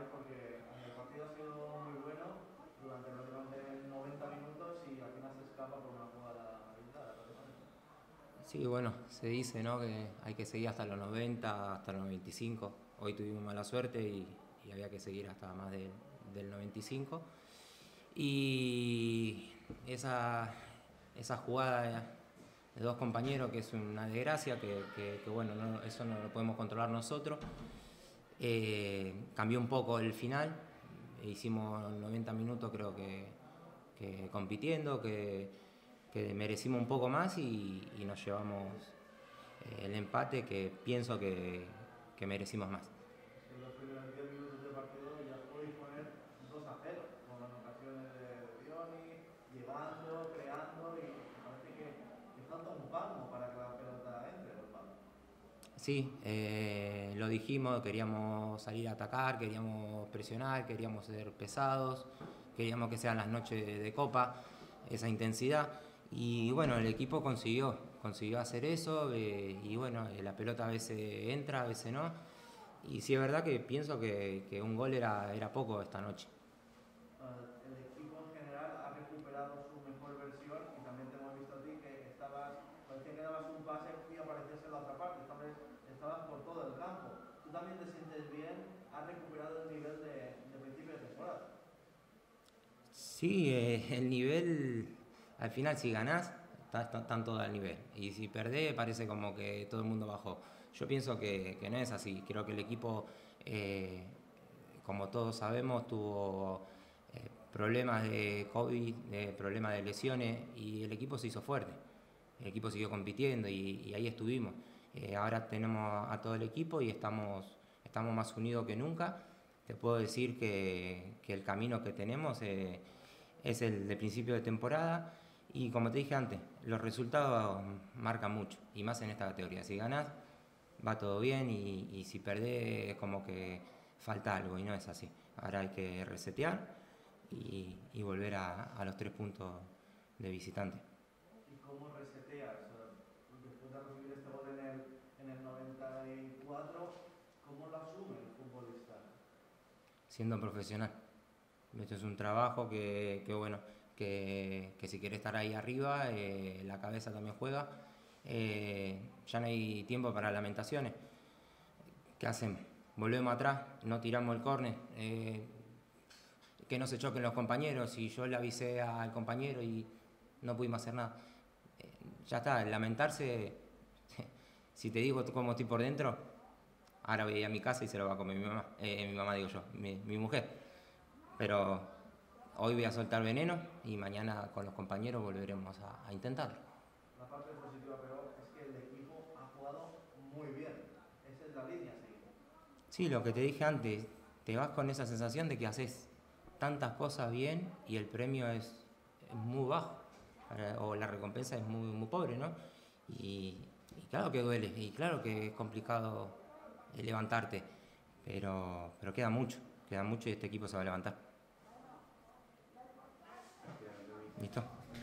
varios porque el partido ha sido muy bueno durante los 90 minutos y al final se escapa por una jugada habilitada. Sí, bueno, se dice ¿no? que hay que seguir hasta los 90, hasta los 95. Hoy tuvimos mala suerte y, y había que seguir hasta más de, del 95. Y esa, esa jugada de dos compañeros que es una desgracia, que, que, que bueno, no, eso no lo podemos controlar nosotros. Eh, cambió un poco el final, hicimos 90 minutos creo que, compitiendo, que, merecimos un poco más y, nos llevamos eh, el empate que pienso que merecimos más. Sí, eh, lo dijimos, queríamos salir a atacar, queríamos presionar, queríamos ser pesados, queríamos que sean las noches de, copa, esa intensidad. Y bueno, el equipo consiguió, consiguió hacer eso eh, y bueno, la pelota a veces entra, a veces no. Y sí es verdad que pienso que, que un gol era, era poco esta noche. Sí, eh, el nivel, al final si ganás, están todo al nivel. Y si perdés, parece como que todo el mundo bajó. Yo pienso que, no es así. Creo que el equipo, eh, como todos sabemos, tuvo eh, problemas de COVID, problemas de lesiones, y el equipo se hizo fuerte. El equipo siguió compitiendo y, ahí estuvimos. Ahora tenemos a todo el equipo y estamos, estamos más unidos que nunca. Te puedo decir que, el camino que tenemos es el de principio de temporada y como te dije antes, los resultados marcan mucho y más en esta categoría. Si ganas, va todo bien y, si perdés, como que falta algo y no es así. Ahora hay que resetear y, volver a, los tres puntos de visitante. ¿Y cómo reseteas? De recibir este gol en el, en el 94, ¿cómo lo asume el futbolista? Siendo profesional. Esto es un trabajo que, bueno, que, si quiere estar ahí arriba, eh, la cabeza también juega. Eh, ya no hay tiempo para lamentaciones. ¿Qué hacemos? Volvemos atrás, no tiramos el córner, eh, que no se choquen los compañeros. Y yo le avisé al compañero y no pudimos hacer nada. Ya está, lamentarse, si te digo cómo estoy por dentro, ahora voy a mi casa y se lo va a comer mi mamá, mi mamá digo yo, mi mujer pero hoy voy a soltar veneno y mañana con los compañeros volveremos a, intentarlo. La parte positiva, pero es que el equipo ha jugado muy bien. Esa es la línea, sí. Sí, lo que te dije antes, te vas con esa sensación de que haces tantas cosas bien y el premio es, muy bajo, o la recompensa es muy, muy pobre, ¿no? Y, claro que duele, y claro que es complicado levantarte, pero, pero queda mucho, queda mucho y este equipo se va a levantar. ¿Listo?